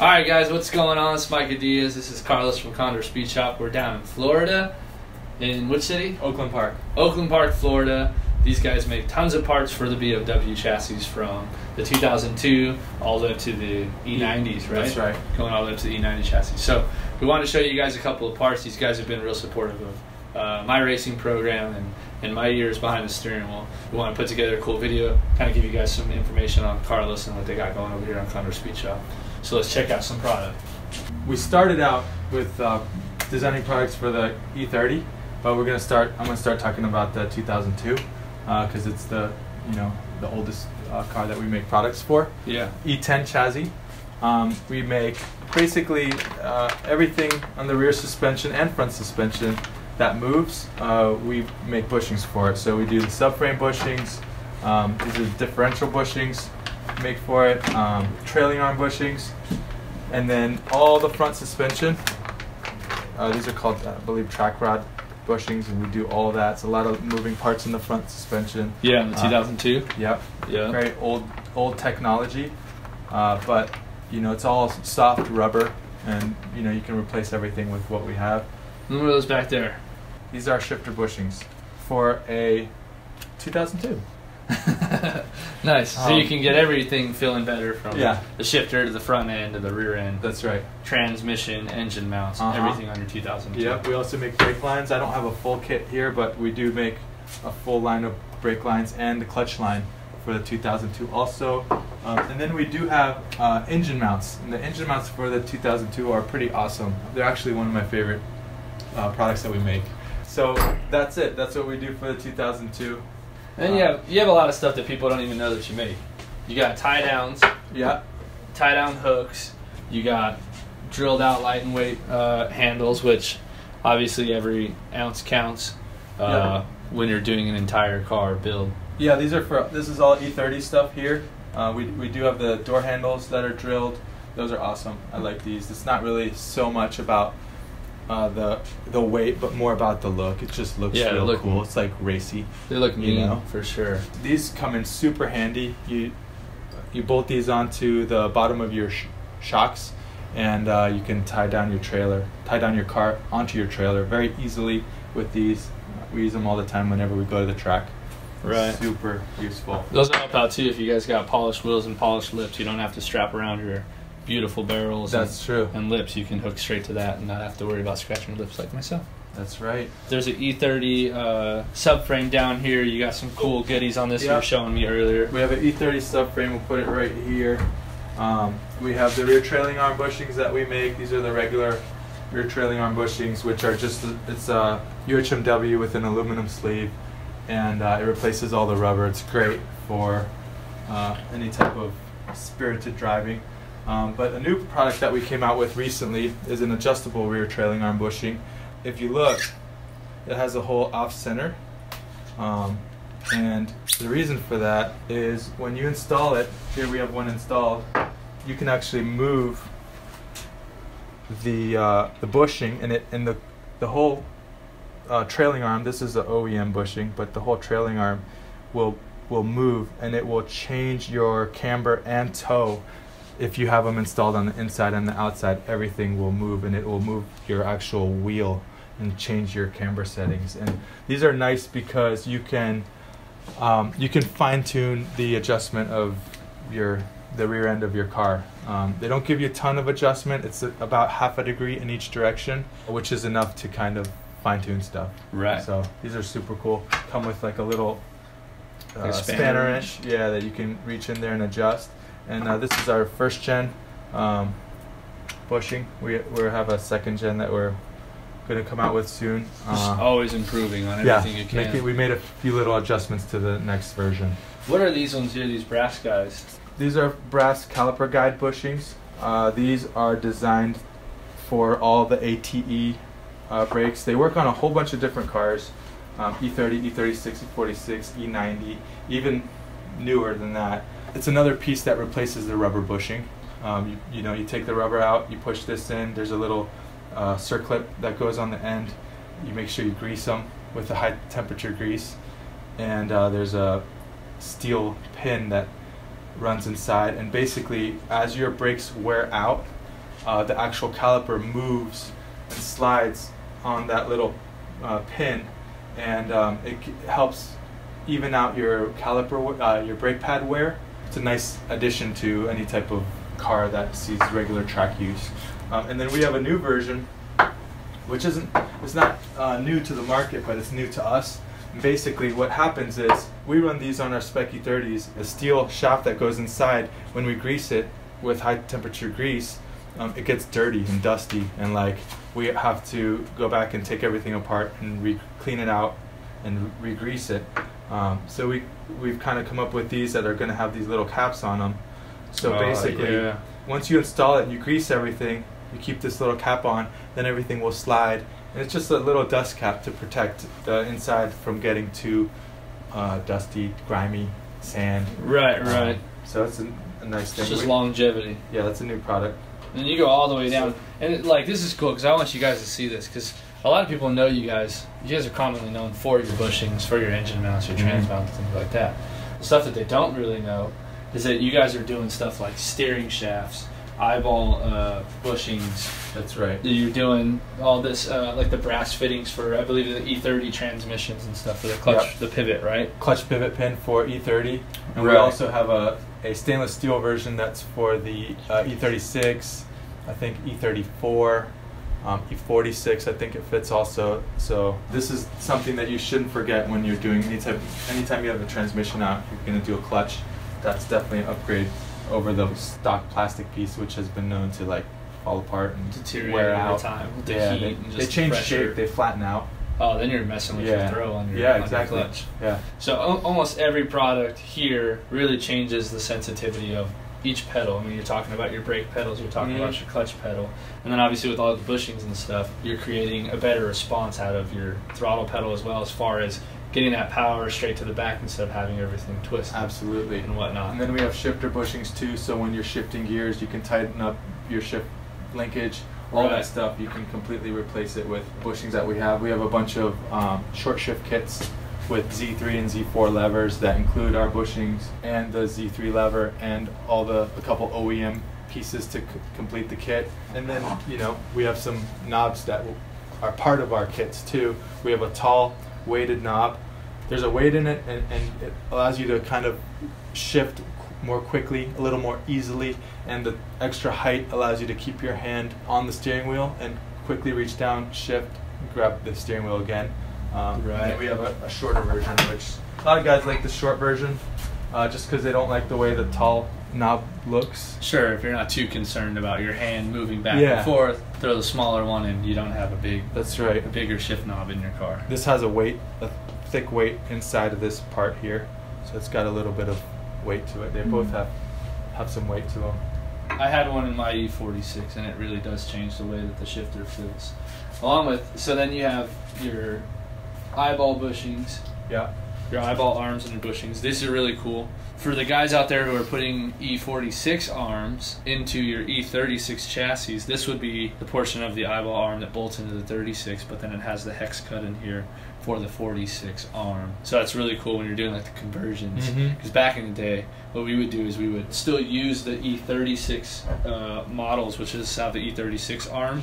All right, guys, what's going on? It's Micah Diaz. This is Carlos from Condor Speed Shop. We're down in Florida. In which city? Oakland Park. Oakland Park, Florida. These guys make tons of parts for the BMW chassis from the 2002 all the way up to the E90s, right? That's right. Going all the way up to the E90 chassis. So we want to show you guys a couple of parts. These guys have been real supportive of uh, my racing program and, and my years behind the steering wheel. We want to put together a cool video, kind of give you guys some information on Carlos and what they got going over here on Condor Speed Shop. So let's check out some product. We started out with uh, designing products for the E30, but we're gonna start. I'm gonna start talking about the 2002 because it's the you know the oldest uh, car that we make products for. Yeah. E10 chassis. Um, we make basically uh, everything on the rear suspension and front suspension that moves. Uh, we make bushings for it. So we do the subframe bushings. Um, these are differential bushings. Make for it. Um, trailing arm bushings, and then all the front suspension. Uh, these are called, I believe, track rod bushings, and we do all that. It's a lot of moving parts in the front suspension. Yeah, in the Uh, 2002. Yep yeah. very old old technology, uh, but you know it's all soft rubber, and you know you can replace everything with what we have. Look at those back there. These are shifter bushings for a 2002. nice. so Um, you can get everything feeling better from Yeah. the shifter to the front end to the rear end, That's right. transmission, engine mounts, Uh-huh. everything on your 2002. Yep. We also make brake lines. I don't have a full kit here, but we do make a full line of brake lines and the clutch line for the 2002 also. Um, and then we do have uh, engine mounts. And the engine mounts for the 2002 are pretty awesome. They're actually one of my favorite uh, products that we make. So that's it. That's what we do for the 2002. And you have, you have a lot of stuff that people don't even know that you make. You got tie downs, Yeah. tie down hooks, you got drilled out light and weight uh, handles, which obviously every ounce counts uh, Yeah. when you're doing an entire car build. Yeah, these are for this is all E30 stuff here. Uh, we we do have the door handles that are drilled. Those are awesome. I like these. It's not really so much about uh, the the weight, but more about the look. It just looks Yeah, real look- cool. It's like racy. They look You mean know? for sure. These come in super handy. You you bolt these onto the bottom of your sh- shocks, and uh, you can tie down your trailer, tie down your car onto your trailer very easily with these. We use them all the time whenever we go to the track. Right. Super useful. Those will help out too if you guys got polished wheels and polished lips. You don't have to strap around your beautiful barrels That's and, true. and lips. You can hook straight to that and not have to worry about scratching your lips like myself. That's right. There's an E30 uh, subframe down here. You got some cool goodies on this you were showing me earlier. We have an E30 subframe. We'll put it right here. Um, we have the rear trailing arm bushings that we make. These are the regular rear trailing arm bushings, which are just it's a UHMW with an aluminum sleeve, and uh, it replaces all the rubber. It's great for uh, any type of spirited driving. Um, but a new product that we came out with recently is an adjustable rear trailing arm bushing. If you look, it has a hole off center. Um, and the reason for that is when you install it, here we have one installed, you can actually move the uh, the bushing and it and the the whole uh, trailing arm. This is the OEM bushing, but the whole trailing arm will will move and it will change your camber and toe. If you have them installed on the inside and the outside, everything will move and it will move your actual wheel and change your camber settings. And these are nice because you can um, you can fine tune the adjustment of your the rear end of your car. Um, they don't give you a ton of adjustment. It's a, about half a degree in each direction, which is enough to kind of fine tune stuff. Right. So these are super cool. Come with like a little uh, spanner wrench, yeah, that you can reach in there and adjust. And uh, this is our first gen um, bushing. We we have a second gen that we're going to come out with soon. Just Uh, always improving on yeah, everything you can. it- we made a few little adjustments to the next version. what are these ones here? These brass guys. These are brass caliper guide bushings. Uh, these are designed for all the ATE uh, brakes. They work on a whole bunch of different cars um, E30, E36, E46, E90, even newer than that. It's another piece that replaces the rubber bushing. Um, you, you know, you take the rubber out, you push this in, there's a little uh, circlip that goes on the end. You make sure you grease them with a high temperature grease. And uh, there's a steel pin that runs inside and basically as your brakes wear out uh, the actual caliper moves and slides on that little uh, pin, and um, it helps even out your caliper, uh, your brake pad wear. It's a nice addition to any type of car that sees regular track use. Um, and then we have a new version, which isn't it's not uh, new to the market, but it's new to us. And basically, what happens is we run these on our Spec E30s. The steel shaft that goes inside, when we grease it with high temperature grease, um, it gets dirty and dusty, and like we have to go back and take everything apart and re- clean it out and re- grease it. Um, so we we've kind of come up with these that are going to have these little caps on them. So Oh, basically, yeah. once you install it and you grease everything, you keep this little cap on, then everything will slide. And it's just a little dust cap to protect the inside from getting too uh, dusty, grimy, sand. Right, Um, right. so it's a, a nice thing. It's just We- longevity. Yeah, that's a new product. And you go all the way down. And like this is cool because I want you guys to see this because a lot of people know you guys. You guys are commonly known for your bushings, for your engine mounts, your Mhm. trans mounts, things like that. The stuff that they don't really know is that you guys are doing stuff like steering shafts, eyeball uh, bushings. That's right. You're doing all this uh, like the brass fittings for I believe the E30 transmissions and stuff for the clutch, Yep. the pivot, right? Clutch pivot pin for E30, and we also have a, a stainless steel version that's for the uh, E36, I think E34, um, E46. I think it fits also. So this is something that you shouldn't forget when you're doing any type. Anytime you have a transmission out, you're gonna do a clutch. That's definitely an upgrade over the stock plastic piece, which has been known to like fall apart and Deteriorate wear over out. time with the yeah, heat they, and just they change pressure. shape. They flatten out. Oh, then you're messing with yeah. your throw on your, yeah, on your exactly. clutch. Yeah. So al- almost every product here really changes the sensitivity of each pedal. I mean, you're talking about your brake pedals, you're talking Mhm. about your clutch pedal, and then obviously with all the bushings and stuff, you're creating a better response out of your throttle pedal as well as far as getting that power straight to the back instead of having everything twist Absolutely. and whatnot. And then we have shifter bushings too, so when you're shifting gears, you can tighten up your shift linkage, all Right. that stuff. You can completely replace it with bushings that we have. We have a bunch of um, short shift kits with Z3 and Z4 levers that include our bushings and the Z3 lever and all the a couple OEM pieces to complete the kit. And then you know we have some knobs that are part of our kits too. We have a tall weighted knob. There's a weight in it, and, and it allows you to kind of shift more quickly, a little more easily, and the extra height allows you to keep your hand on the steering wheel and quickly reach down, shift, grab the steering wheel again. Um, Right. we have a, a shorter version, which a lot of guys like the short version, uh, just because they don't like the way the tall knob looks. Sure, if you're not too concerned about your hand moving back Yeah. and forth, throw the smaller one and you don't have a big, That's right. a bigger shift knob in your car. This has a weight, a thick weight inside of this part here, so it's got a little bit of weight to it. They both Mhm. have have some weight to them. I had one in my E46, and it really does change the way that the shifter feels. Along with, so then you have your eyeball bushings, Yeah. your eyeball arms and your bushings. This is really cool. For the guys out there who are putting E46 arms into your E36 chassis, this would be the portion of the eyeball arm that bolts into the 36, but then it has the hex cut in here for the 46 arm. So that's really cool when you're doing like the conversions. Because back in the day, what we would do is we would still use the E36 uh, models, which is how the E36 arm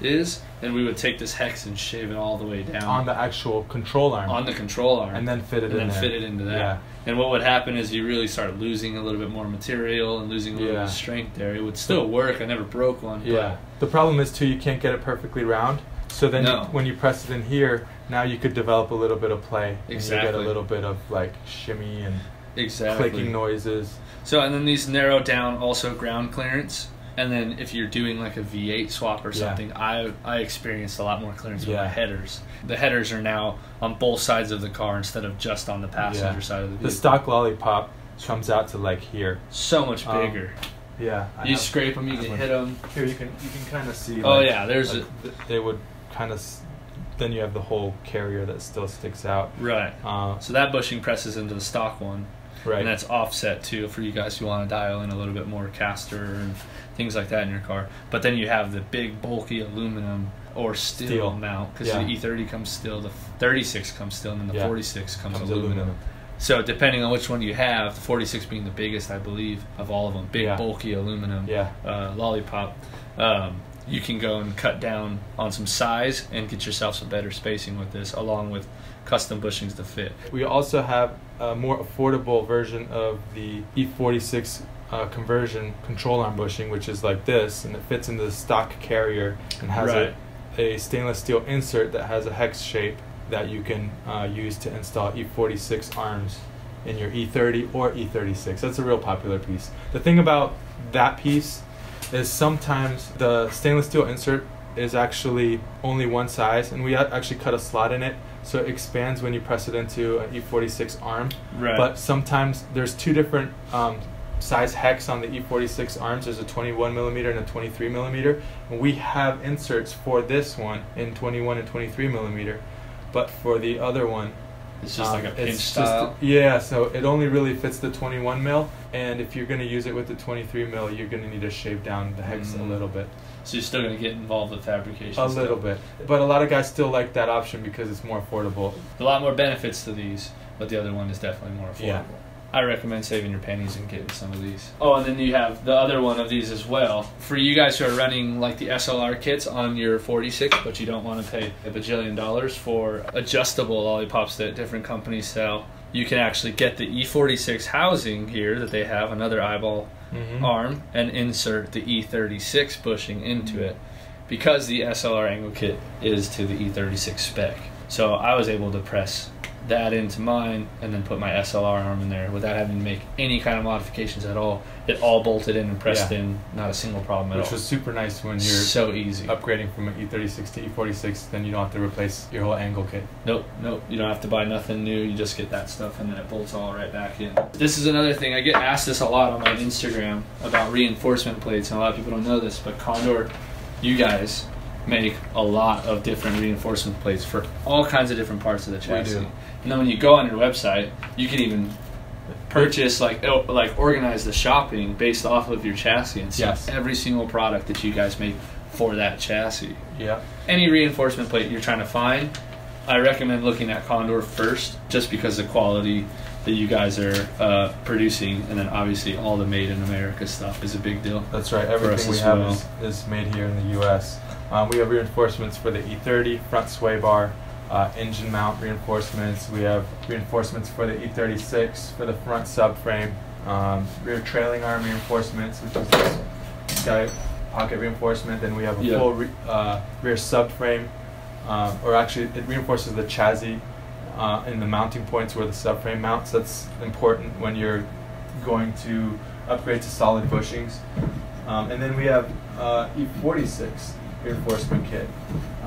is, and we would take this hex and shave it all the way down On the actual control arm. on the control arm and then fit it and in then there. fit it into that. Yeah. And what would happen is you really start losing a little bit more material and losing a little bit of strength there. It would still work. I never broke one. Yeah. The problem is too you can't get it perfectly round. So then No. you, when you press it in here, now you could develop a little bit of play. Exactly. And you get a little bit of like shimmy and exactly. clicking noises. So and then these narrow down also ground clearance. And then if you're doing like a V8 swap or Yeah. something, I I experienced a lot more clearance with Yeah. my headers. The headers are now on both sides of the car instead of just on the passenger Yeah. side of the vehicle. The stock lollipop comes out to like here. so much Um, bigger. Yeah. I you have- scrape them, you can hit them. Here you can you can kind of see. Oh like- yeah, there's like a th- they would kind of. Then you have the whole carrier that still sticks out. right. Uh, So that bushing presses into the stock one. Right. And that's offset too for you guys who want to dial in a little bit more caster and things like that in your car. But then you have the big bulky aluminum or steel, Steel. mount because Yeah. the E30 comes steel, the 36 comes steel, and then the Yeah. 46 comes, Comes aluminum. aluminum. So depending on which one you have, the 46 being the biggest, I believe, of all of them, big Yeah. bulky aluminum Yeah. uh, lollipop, um, you can go and cut down on some size and get yourself some better spacing with this, along with custom bushings to fit. We also have a more affordable version of the E46 uh, conversion control arm bushing, which is like this, and it fits into the stock carrier and has Right. a, a stainless steel insert that has a hex shape that you can uh, use to install E46 arms in your E30 or E36. That's a real popular piece. The thing about that piece is sometimes the stainless steel insert is actually only one size, and we actually cut a slot in it so it expands when you press it into an E46 arm. Right. But sometimes there's two different um, size hex on the E46 arms. There's a 21 millimeter and a 23 millimeter. And we have inserts for this one in 21 and 23 millimeter, but for the other one, it's just um, like a pinch it's just- yeah, so it only really fits the 21 mil, and if you're going to use it with the 23 mil, you're going to need to shave down the hex Mm. a little bit, so you're still going to get involved with fabrication. a still. little bit. But a lot of guys still like that option because it's more affordable. A lot more benefits to these, but the other one is definitely more affordable. Yeah. I recommend saving your pennies and getting some of these. Oh, and then you have the other one of these as well. For you guys who are running like the SLR kits on your 46, but you don't want to pay a bajillion dollars for adjustable lollipops that different companies sell, you can actually get the E46 housing here that they have, another eyeball Mm-hmm. arm, and insert the E36 bushing into it because the SLR angle kit is to the E36 spec. So I was able to press that into mine and then put my SLR arm in there without having to make any kind of modifications at all. It all bolted in and pressed Yeah. in, not a single problem at Which all. was super nice when you're so easy. upgrading from an E36 to E46, then you don't have to replace your whole angle kit. Nope, nope. You don't have to buy nothing new. You just get that stuff and then it bolts all right back in. This is another thing. I get asked this a lot on my Instagram about reinforcement plates, and a lot of people don't know this, but Condor, you guys make a lot of different reinforcement plates for all kinds of different parts of the chassis. do. And then when you go on your website, you can even purchase like oh, like organize the shopping based off of your chassis and see Yes. every single product that you guys make for that chassis Yeah. any reinforcement plate you're trying to find, I recommend looking at Condor first, just because the quality that you guys are uh, producing, and then obviously all the made in America stuff is a big deal. That's right. Everything we have well. is, is made here in the U.S. Um, we have reinforcements for the E30 front sway bar, uh, engine mount reinforcements. We have reinforcements for the E36 for the front subframe, um, rear trailing arm reinforcements, which is this guy pocket reinforcement. Then we have a Yeah. full re- uh, rear subframe, um, or actually it reinforces the chassis uh, in the mounting points where the subframe mounts. That's important when you're going to upgrade to solid bushings. Um, and then we have uh, E46 reinforcement kit,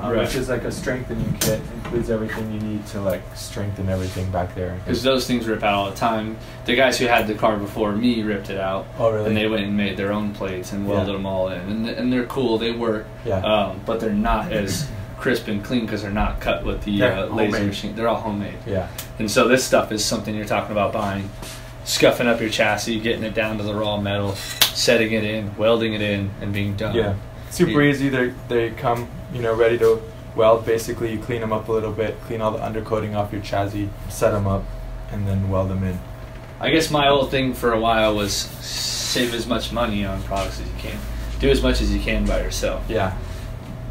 uh, Right. which is like a strengthening kit. Includes everything you need to like strengthen everything back there. Because those things rip out all the time. The guys who had the car before me ripped it out, Oh really? and they went and made their own plates and welded Yeah. them all in, and, and they're cool. They work, yeah. um, but they're not as crisp and clean because they're not cut with the uh, laser machine. They're all homemade. yeah. And so this stuff is something you're talking about buying, scuffing up your chassis, getting it down to the raw metal, setting it in, welding it in, and being done. Yeah, super Yeah. easy. They they come, you know, ready to weld. Basically, you clean them up a little bit, clean all the undercoating off your chassis, set them up, and then weld them in. I guess my old thing for a while was save as much money on products as you can. Do as much as you can by yourself. Yeah,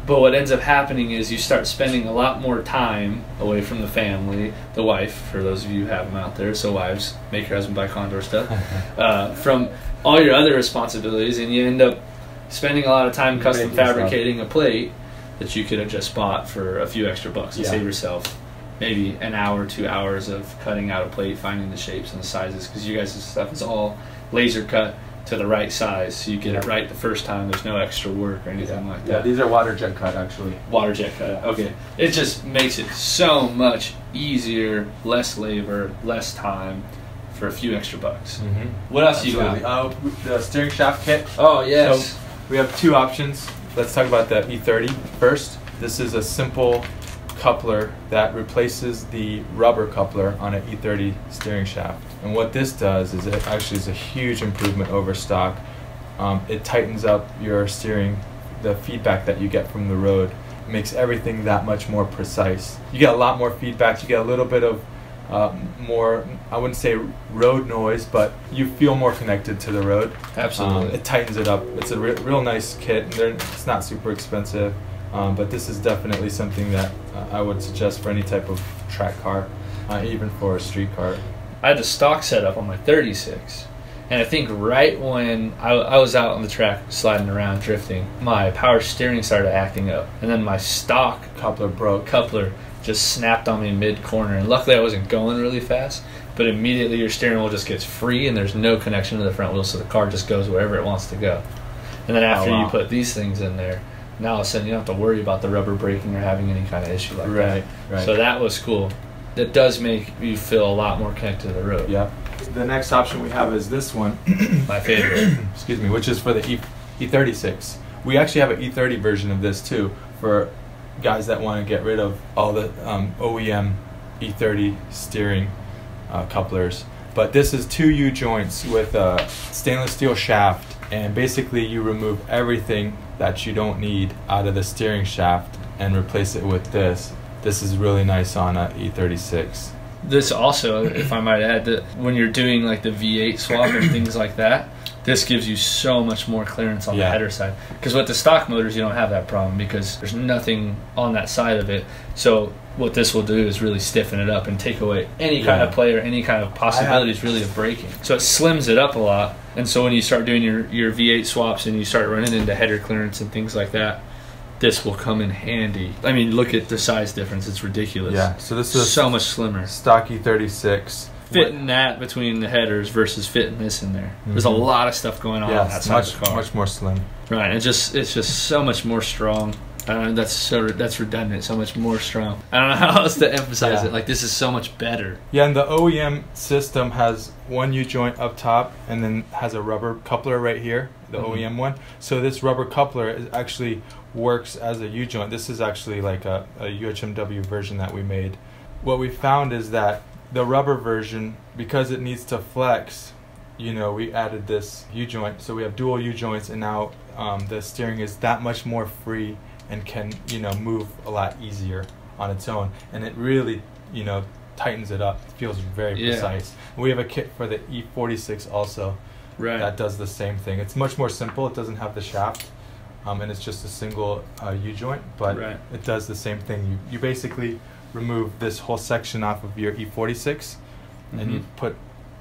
But what ends up happening is you start spending a lot more time away from the family, the wife, for those of you who have them out there. So, wives, make your husband buy Condor stuff. uh, from all your other responsibilities, and you end up spending a lot of time custom Making stuff. fabricating a plate that you could have just bought for a few extra bucks and Yeah. save yourself maybe an hour, two hours of cutting out a plate, finding the shapes and the sizes, because you guys' stuff is all laser cut to the right size, so you get it right the first time. There's no extra work or anything like that. yeah. These are water jet cut actually. Water jet cut. Okay, it just makes it so much easier, less labor, less time, for a few extra bucks. Mm-hmm. What else you Absolutely. got? Uh, the steering shaft kit. Oh yes. We have two options. Let's talk about the E30 first. This is a simple coupler that replaces the rubber coupler on an E30 steering shaft. And what this does is it actually is a huge improvement over stock. Um, it tightens up your steering, the feedback that you get from the road makes everything that much more precise. You get a lot more feedback. You get a little bit of uh, more. I wouldn't say road noise, but you feel more connected to the road. Absolutely. Um, it tightens it up. It's a re- real nice kit. They're, it's not super expensive, um, but this is definitely something that uh, I would suggest for any type of track car, uh, even for a street car. I had the stock setup on my 36. And I think right when I, I was out on the track sliding around drifting, my power steering started acting up. And then my stock Coupler broke. coupler just snapped on me mid corner. And luckily I wasn't going really fast. But immediately your steering wheel just gets free and there's no connection to the front wheel. So the car just goes wherever it wants to go. And then oh, after wow. you put these things in there, now all of a sudden you don't have to worry about the rubber breaking or having any kind of issue like Right, that. right. So that was cool. That does make you feel a lot more connected to the road. Yeah. The next option we have is this one. My favorite. excuse me, which is for the E E36. We actually have an E30 version of this too for guys that want to get rid of all the um, OEM E30 steering uh, couplers. But this is two U joints with a stainless steel shaft, and basically you remove everything that you don't need out of the steering shaft and replace it with this. This is really nice on a E E36. This also, if I might add, that when you're doing like the V8 swap and things like that, this gives you so much more clearance on the header side. Because with the stock motors, you don't have that problem because there's nothing on that side of it. So what this will do is really stiffen it up and take away any kind Yeah. of play or any kind of possibilities really of braking. So it slims it up a lot. And so when you start doing your, your V8 swaps and you start running into header clearance and things like that, this will come in handy. I mean, look at the size difference; it's ridiculous. Yeah, so this is so much slimmer. stock E36. Fitting that between the headers versus fitting this in there. There's a Mhm. lot of stuff going on Yeah, much of the car. much more slim. Right, and just it's just so much more strong. Uh, that's so that's redundant. So much more strong. I don't know how else to emphasize Yeah. it. Like this is so much better. Yeah, and the OEM system has one U joint up top and then has a rubber coupler right here, the Mhm. OEM one. So this rubber coupler is actually works as a U joint. This is actually like a, a UHMW version that we made. What we found is that the rubber version, because it needs to flex, you know, we added this U joint. So we have dual U joints, and now um, the steering is that much more free and can, you know, move a lot easier on its own. And it really, you know, tightens it up. It feels very Yeah. precise. We have a kit for the E46 also Right. that does the same thing. It's much more simple. It doesn't have the shaft, um, and it's just a single uh, U joint, but Right. it does the same thing. You you basically remove this whole section off of your E46, and you Mhm. put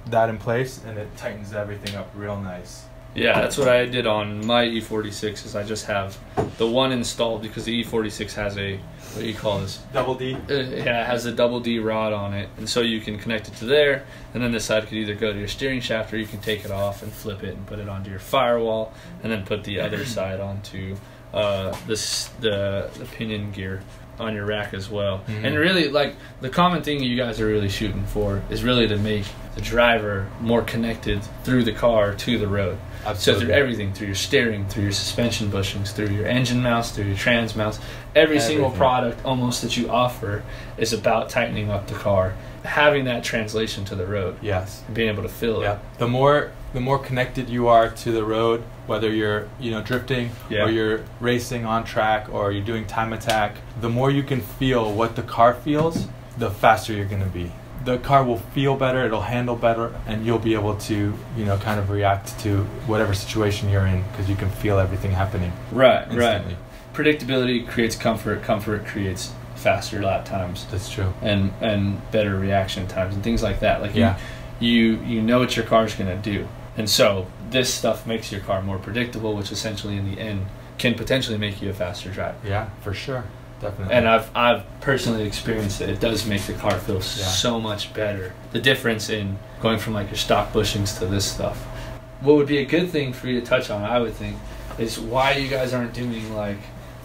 that in place, and it tightens everything up real nice. Yeah, that's what I did on my E46. Is I just have the one installed because the E46 has a what do you call this? Double D. Uh, yeah, it has a double D rod on it, and so you can connect it to there, and then this side could either go to your steering shaft, or you can take it off and flip it and put it onto your firewall, and then put the other side onto uh, this the the pinion gear on your rack as well. Mhm. And really, like the common thing you guys are really shooting for is really to make the driver more connected through the car to the road. Absolutely. So through everything, through your steering, through your suspension bushings, through your engine mounts, through your trans mounts, every single product almost that you offer is about tightening up the car, having that translation to the road, Yes. being able to feel Yeah. it. The more the more connected you are to the road, whether you're you know drifting Yeah. or you're racing on track or you're doing time attack, the more you can feel what the car feels, the faster you're going to be. The car will feel better, it'll handle better, and you'll be able to you know kind of react to whatever situation you're in because you can feel everything happening Right, instantly. Predictability creates comfort. Comfort creates faster lap times That's true. and and better reaction times and things like that. Like Yeah. you, you you know what your car's gonna do, and so this stuff makes your car more predictable, which essentially in the end can potentially make you a faster driver. Yeah, for sure, definitely. And I've I've personally experienced it. It does make the car feel so much better. The difference in going from like your stock bushings to this stuff. What would be a good thing for you to touch on, I would think, is why you guys aren't doing like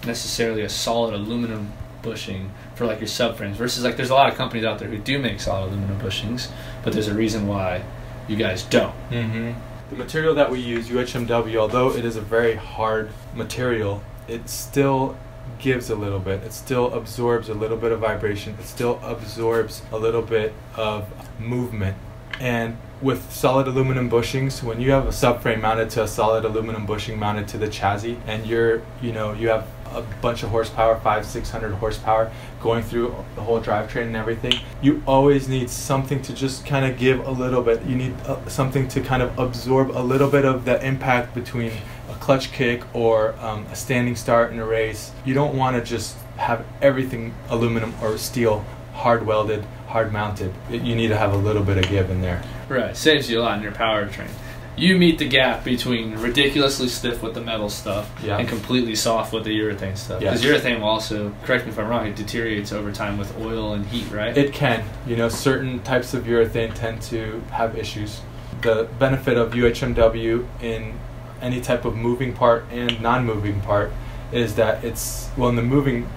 necessarily a solid aluminum bushing for like your subframes versus like there's a lot of companies out there who do make solid aluminum bushings, but there's a reason why you guys don't. hmm The material that we use, UHMW, although it is a very hard material, it still gives a little bit. It still absorbs a little bit of vibration. It still absorbs a little bit of movement. And with solid aluminum bushings, when you have a subframe mounted to a solid aluminum bushing mounted to the chassis, and you're, you know, you have a bunch of horsepower, five, six hundred horsepower, going through the whole drivetrain and everything. You always need something to just kind of give a little bit. You need uh, something to kind of absorb a little bit of the impact between a clutch kick or um, a standing start in a race. You don't want to just have everything aluminum or steel, hard welded, hard mounted. It, you need to have a little bit of give in there. Right, saves you a lot in your powertrain. You meet the gap between ridiculously stiff with the metal stuff Yeah. and completely soft with the urethane stuff. Yes. Because urethane will also, correct me if I'm wrong, it deteriorates over time with oil and heat, right? It can. You know, certain types of urethane tend to have issues. The benefit of UHMW in any type of moving part and non-moving part is that it's well in the moving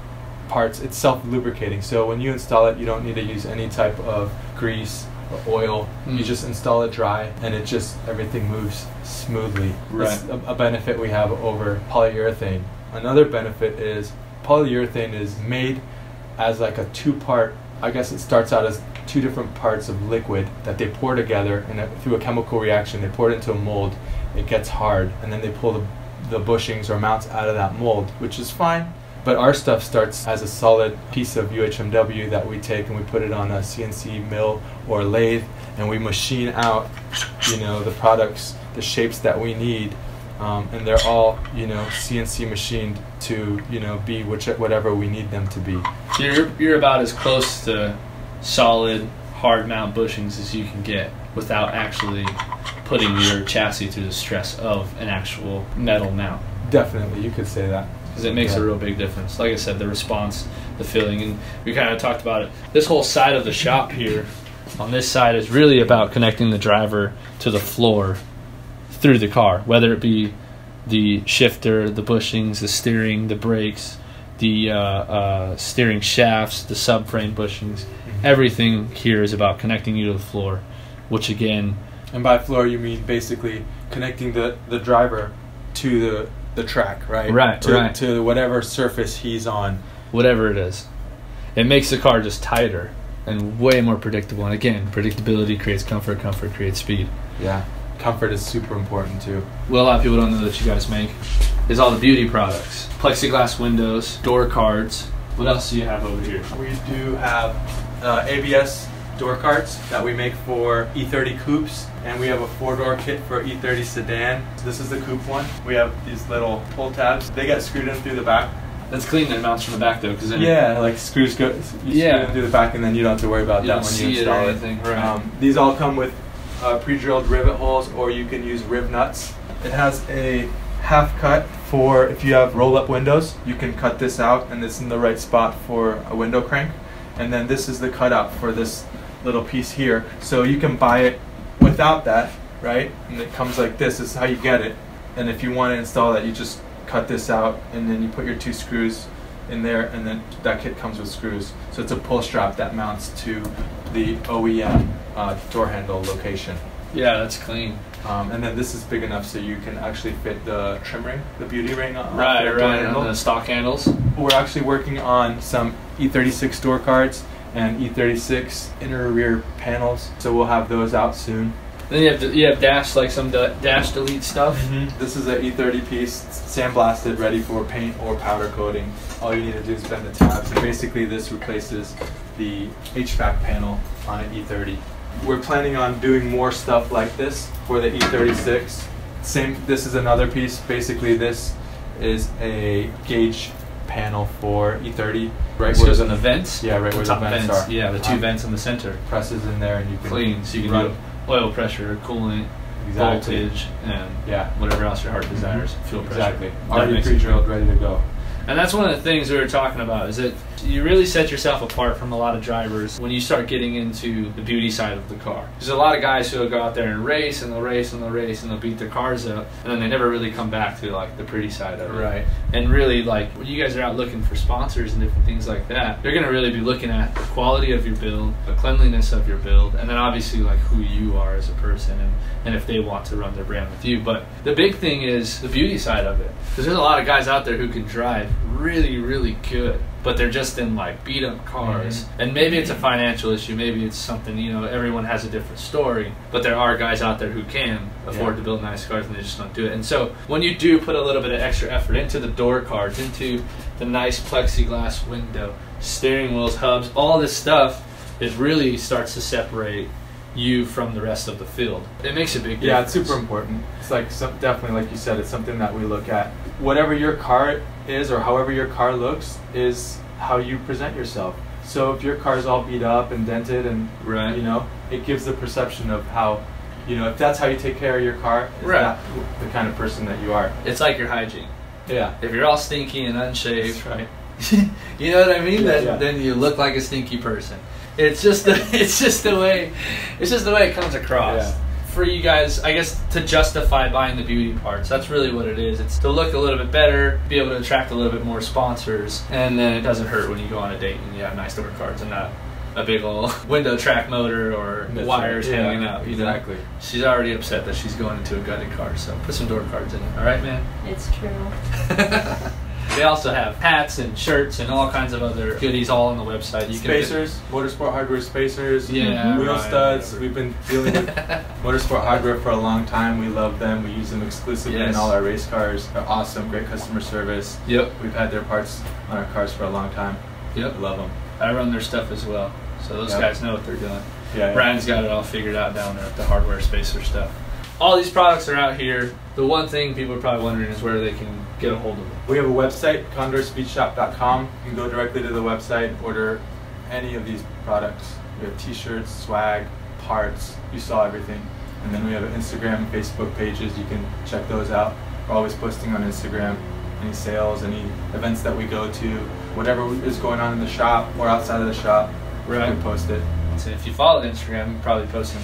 parts it's self-lubricating. So when you install it, you don't need to use any type of grease or oil. You Mm. just install it dry, and it just everything moves smoothly. Right. a, a benefit we have over polyurethane. Another benefit is polyurethane is made as like a two-part. I guess it starts out as two different parts of liquid that they pour together, and through a chemical reaction, they pour it into a mold. It gets hard, and then they pull the the bushings or mounts out of that mold, which is fine. But our stuff starts as a solid piece of UHMW that we take and we put it on a CNC mill or lathe, and we machine out, you know, the products, the shapes that we need, um, and they're all, you know, CNC machined to, you know, be which whatever we need them to be. So you're, you're about as close to solid, hard mount bushings as you can get without actually putting your chassis through the stress of an actual metal mount. Definitely, you could say that. because it makes Yeah. a real big difference. Like I said, the response, the feeling, and we kind of talked about it. This whole side of the shop here, on this side, is really about connecting the driver to the floor through the car, whether it be the shifter, the bushings, the steering, the brakes, the uh, uh, steering shafts, the subframe bushings. Everything here is about connecting you to the floor, which again, And by floor, you mean basically connecting the, the driver to the, the track, right? Right, to, right. To whatever surface he's on. whatever it is. It makes the car just tighter and way more predictable. And again, predictability creates comfort, comfort creates speed. Yeah. Comfort is super important too. What a lot of people don't know that you guys make is all the beauty products. Plexiglass windows, door cards. What else do you have over here? We do have uh, ABS door cards that we make for E30 coupes, and we have a four-door kit for E30 sedan. This is the coupe one. We have these little pull tabs. They get screwed in through the back. That's clean that it mounts from the back though, because Yeah, like screws go. You Yeah. screw them through the back, and then you don't have to worry about You that when you install it. right. Um, these all come with uh, pre-drilled rivet holes, or you can use riv nuts. It has a half cut for if you have roll-up windows. You can cut this out, and it's in the right spot for a window crank. And then this is the cutout for this little piece here. So you can buy it without that, right? And it comes like this. This is how you get it. And if you want to install that, you just cut this out, and then you put your two screws in there, and then that kit comes with screws. So it's a pull strap that mounts to the OEM uh, door handle location. yeah, that's clean. Um, and then this is big enough so you can actually fit the trim ring, the beauty ring on Right, right. On the stock handles. We're actually working on some E36 door cards and E36 inner rear panels, so we'll have those out soon. Then you have you have dash like some dash delete stuff. Mm-hmm. This is an E30 piece, sandblasted, ready for paint or powder coating. All you need to do is bend the tabs, and basically this replaces the HVAC panel on an E30. We're planning on doing more stuff like this for the E36. Same. This is another piece. Basically, this is a gauge panel for E30. Right So where there's the an event. Yeah, right where the vents vents. are. Yeah, the two Um, vents in the center. presses in there, and you can Clean, so you can run do oil pressure, coolant, exactly. voltage, and Yeah. whatever else your heart desires. Fuel pressure. Exactly. Already pre-drilled, ready to go. And that's one of the things we were talking about is that you really set yourself apart from a lot of drivers when you start getting into the beauty side of the car. There's a lot of guys who will go out there and race and they'll race and they'll race and they'll beat their cars up and then they never really come back to like the pretty side of it. Right. And really like when you guys are out looking for sponsors and different things like that, they're gonna really be looking at the quality of your build, the cleanliness of your build, and then obviously like who you are as a person and, and if they want to run their brand with you. But the big thing is the beauty side of it. Because there's a lot of guys out there who can drive really, really good, but they're just in like beat up cars. Mm-hmm. And maybe it's a financial issue, maybe it's something, you know, everyone has a different story, but there are guys out there who can afford Yeah. to build nice cars and they just don't do it. And so when you do put a little bit of extra effort into the door cards, into the nice plexiglass window, steering wheels, hubs, all this stuff, it really starts to separate you from the rest of the field. It makes a big difference. Yeah, it's super important. It's like some, definitely, like you said, it's something that we look at. Whatever your car is, or however your car looks, is how you present yourself. So if your car's all beat up and dented, and Right. you know, it gives the perception of how, you know, if that's how you take care of your car, Right. the kind of person that you are. It's like your hygiene. Yeah, If you're all stinky and unshaved, that's right. you know what I mean? Yeah, then, yeah. then you look like a stinky person. It's just the, it's just the way it's just the way it comes across. Yeah. For you guys, I guess to justify buying the beauty parts, that's really what it is. It's to look a little bit better, be able to attract a little bit more sponsors, and then it doesn't hurt when you go on a date and you have nice door cards and not a big old window track motor or That's wires right. Yeah, hanging out. You know? exactly. She's already upset that she's going into a gutted car, so put some door cards in it. All right, man. It's true. they also have hats and shirts and all kinds of other goodies all on the website. You Spacers, motorsport hardware spacers, Yeah, wheel right, studs. whatever. We've been dealing with motorsport hardware for a long time. We love them. We use them exclusively Yes. in all our race cars. They're awesome, great customer service. Yep, We've had their parts on our cars for a long time. yep. Love them. I run their stuff as well, so those Yep. guys know what they're doing. Yeah. yeah. Brian's got it all figured out down there with the hardware spacer stuff. All these products are out here. The one thing people are probably wondering is where they can get a hold of them. We have a website, condorspeedshop.com. You can go directly to the website, order any of these products. We have t-shirts, swag, parts. You saw everything. And then we have Instagram and Facebook pages. You can check those out. We're always posting on Instagram any sales, any events that we go to, whatever is going on in the shop or outside of the shop. Right. We post it. So if you follow Instagram, you're probably posting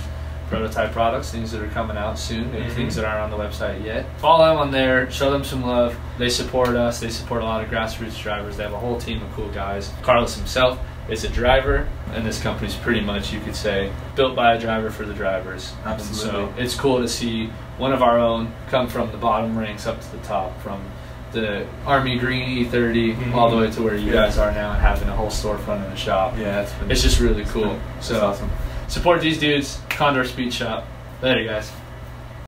prototype products, things that are coming out soon, maybe Mhm. things that aren't on the website yet. Follow them on there, show them some love. They support us, they support a lot of grassroots drivers. They have a whole team of cool guys. Carlos himself is a driver, and this company's pretty much, you could say, built by a driver for the drivers. And Absolutely. so it's cool to see one of our own come from the bottom ranks up to the top, from the Army Green E30 Mhm. all the way to where you guys are now and having a whole storefront in the shop. Yeah, it's been It's just really it's cool. been- So awesome. Support these dudes. Condor Speed Shop. Later, guys.